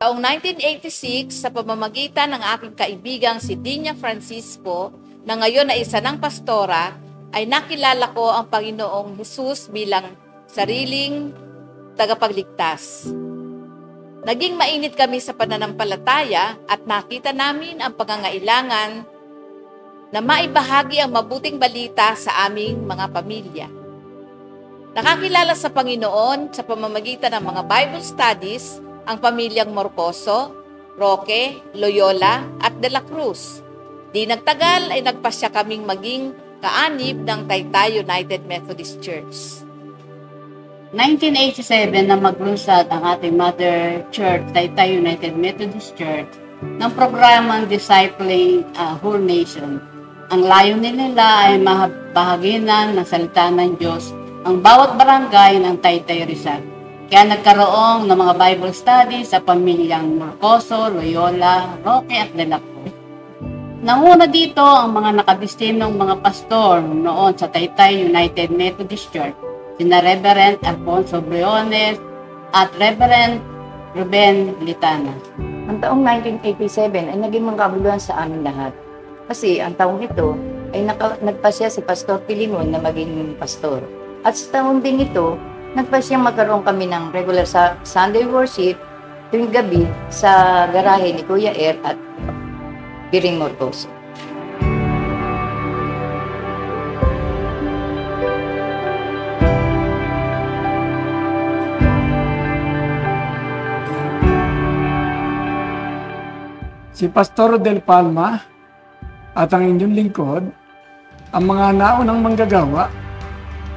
Taong 1986, sa pamamagitan ng aking kaibigang si Dinya Francisco, na ngayon ay isa ng pastora, ay nakilala ko ang Panginoong Jesus bilang sariling tagapagligtas. Naging mainit kami sa pananampalataya at nakita namin ang pangangailangan na maibahagi ang mabuting balita sa aming mga pamilya. Nakakilala sa Panginoon sa pamamagitan ng mga Bible studies ang pamilyang Morcoso, Roque, Loyola at De La Cruz. Di nagtagal ay nagpasya kaming maging kaanib ng Taytay United Methodist Church. 1987 na maglunsad ang ating Mother Church, Taytay United Methodist Church, ng programang Discipling a Whole Nation. Ang layunin nila ay mabahaginan ng salita ng Diyos ang bawat barangay ng Taytay Rizal. Kaya nagkaroon ng mga Bible study sa pamilyang Marcoso, Loyola, Roque at De Cruz. Nanguna dito ang mga nakadistinong mga pastor noon sa Taytay United Methodist Church, sina Reverend Alfonso Briones at Reverend Ruben Litana. Ang taong 1987 ay naging magkabuluhan sa amin lahat. Kasi ang taong ito ay naka, nagpasya si Pastor Pilimon na maging pastor. At sa taong din ito, nagpasya magkaroon kami ng regular sa Sunday worship tuwing gabi sa garahe ni Kuya Er at Biring Mortoso. si Pastor Del Palma at ang inyong lingkod, ang mga naunang manggagawa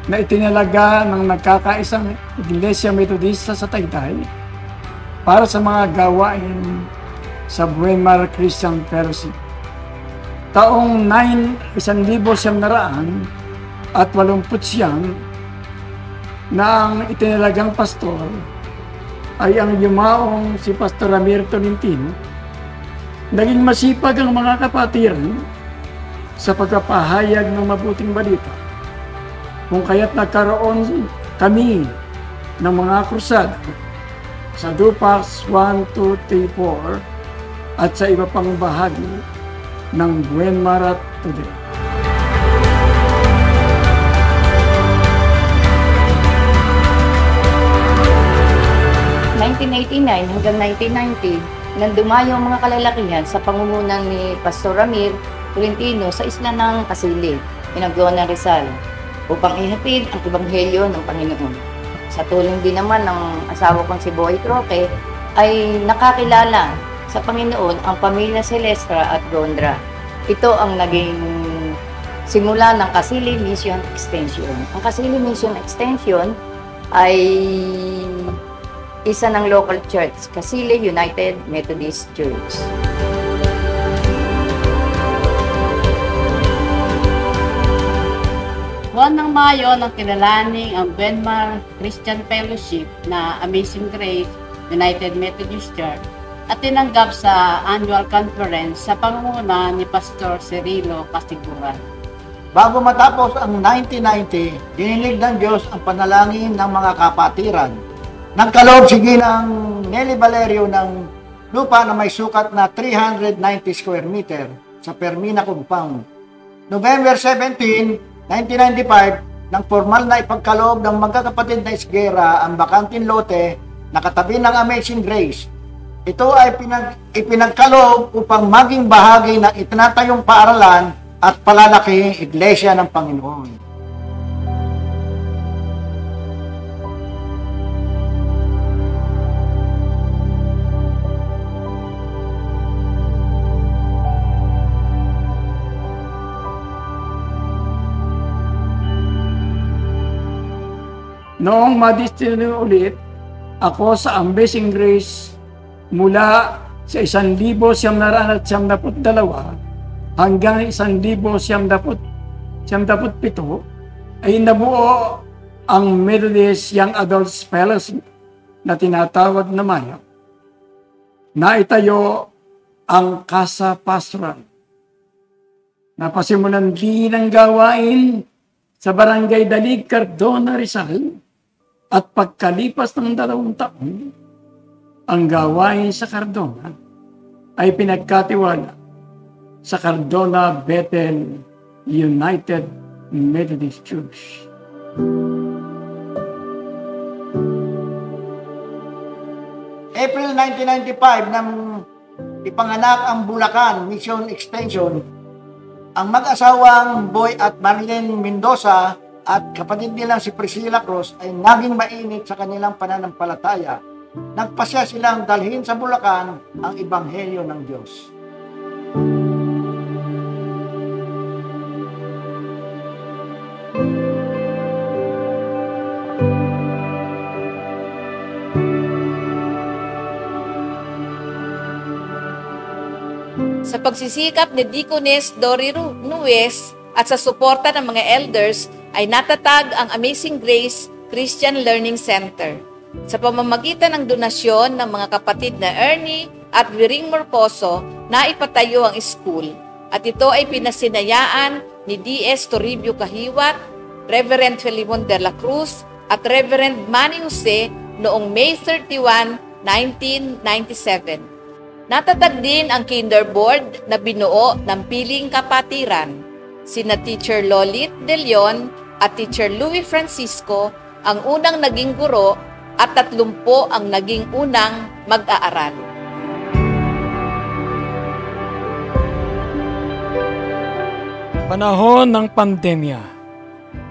na itinalaga ng nagkakaisang Iglesia Metodista sa Taytay para sa mga gawain sa Buenmar Christian Fellowship. Taong 9, 1900 at 89 na ang itinalagang pastor ay ang yumaong si Pastor Ramiro Tolentino Naging masipag ang mga kapatiran sa pagkapahayag ng mabuting balita. Kung kaya't nagkaroon kami ng mga krusada sa Dupax 1, 2, 3, 4 at sa iba pang bahagi ng Buen Marat today. ...1989 hanggang 1990, nang dumayo ang mga kalalakihan sa pangungunan ni Pastor Ramir Tolentino sa isla ng Kasili, pinaggawa ng Rizal, upang ihatid ang ebanghelyo ng Panginoon. Sa tulong din naman ng asawa kong si Boy Troque, ay nakakilala sa Panginoon ang pamilya Celestra at Gondra. Ito ang naging simula ng Kasili Mission Extension. Ang Kasili Mission Extension ay isa ng local church, Casile United Methodist Church. Buwan ng Mayo nang kilalaning ang Benmar Christian Fellowship na Amazing Grace United Methodist Church at tinanggap sa annual conference sa pangunguna ni Pastor Cirilo Casiguran. Bago matapos ang 1990, dinilig ng Diyos ang panalangin ng mga kapatiran. Nagkaloob si Ginang Nelly Valerio ng lupa na may sukat na 390 square meter sa Permina Compound. November 17, 1995, nang formal na ipagkaloob ng magkakapatid na Isgera ang bakanting lote na katabi ng Amazing Grace. Ito ay pinag, ipinagkaloob upang maging bahagi ng itinatayong paaralan at palalaki iglesia ng Panginoon. Noong madistino ulit ako sa Amazing Grace mula sa 1,972 hanggang 1,977 ay nabuo ang Methodist Young Adults Fellowship na tinatawag na MAYA. Naitayo ang Casa Pastoral. Napasimulan din ang gawain sa Barangay Dalig, Cardona, Rizal at pagkalipas ng dalawang taon, ang gawain sa Cardona ay pinagkatiwala sa Cardona Bethel United Methodist Church. April 1995 nang ipanganak ang Bulacan Mission Extension, ang mag-asawang Boy at Marilyn Mendoza at kapatid nilang si Priscilla Cruz ay naging mainit sa kanilang pananampalataya. Nagpasya silang dalhin sa Bulacan ang Ebanghelyo ng Diyos. Sa pagsisikap ni Deaconess Dory Ru- Nuez at sa suporta ng mga elders ay natatag ang Amazing Grace Christian Learning Center. Sa pamamagitan ng donasyon ng mga kapatid na Ernie at Wiring Morposo na ipatayo ang school at ito ay pinasinayaan ni D.S. Toribio Kahiwat, Reverend Filimon de la Cruz at Reverend Manny Jose noong May 31, 1997. Natatag din ang kinder board na binuo ng piling kapatiran. Sina Teacher Lolit De Leon at Teacher Louis Francisco ang unang naging guro at tatlumpo ang naging unang mag-aaral. Panahon ng pandemya.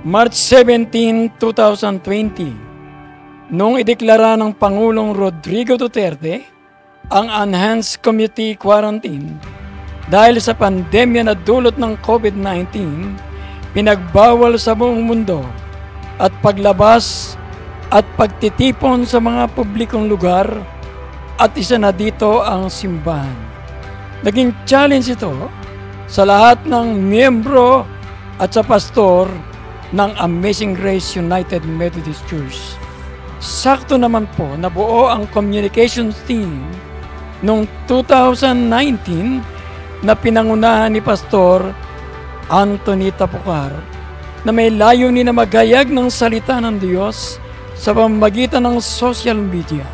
March 17, 2020. Noong ideklara ng Pangulong Rodrigo Duterte ang Enhanced Community Quarantine dahil sa pandemya na dulot ng COVID-19, pinagbawal sa buong mundo at paglabas at pagtitipon sa mga publikong lugar at isa na dito ang simbahan. Naging challenge ito sa lahat ng miyembro at sa pastor ng Amazing Grace United Methodist Church. Sakto naman po na buo ang communications team noong 2019 na pinangunahan ni Pastor Anthony Tapucar na may layunin na magayag ng salita ng Diyos sa pamamagitan ng social media.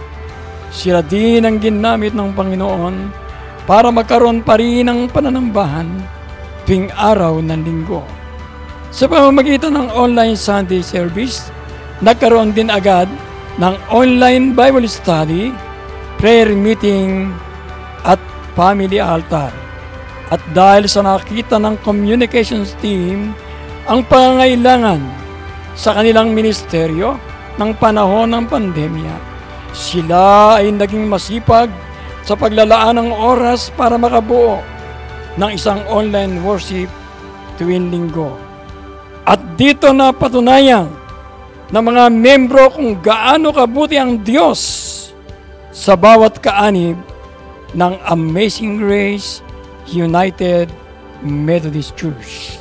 Sila din ang ginamit ng Panginoon para magkaroon pa rin ng pananambahan tuwing araw ng linggo. Sa pamamagitan ng online Sunday service, nagkaroon din agad ng online Bible study, prayer meeting, at family altar. At dahil sa nakita ng communications team ang pangangailangan sa kanilang ministeryo ng panahon ng pandemya, sila ay naging masipag sa paglalaan ng oras para makabuo ng isang online worship tuwing linggo. At dito na patunayan ng mga membro kung gaano kabuti ang Diyos sa bawat kaanib ng Amazing Grace United Methodist Church.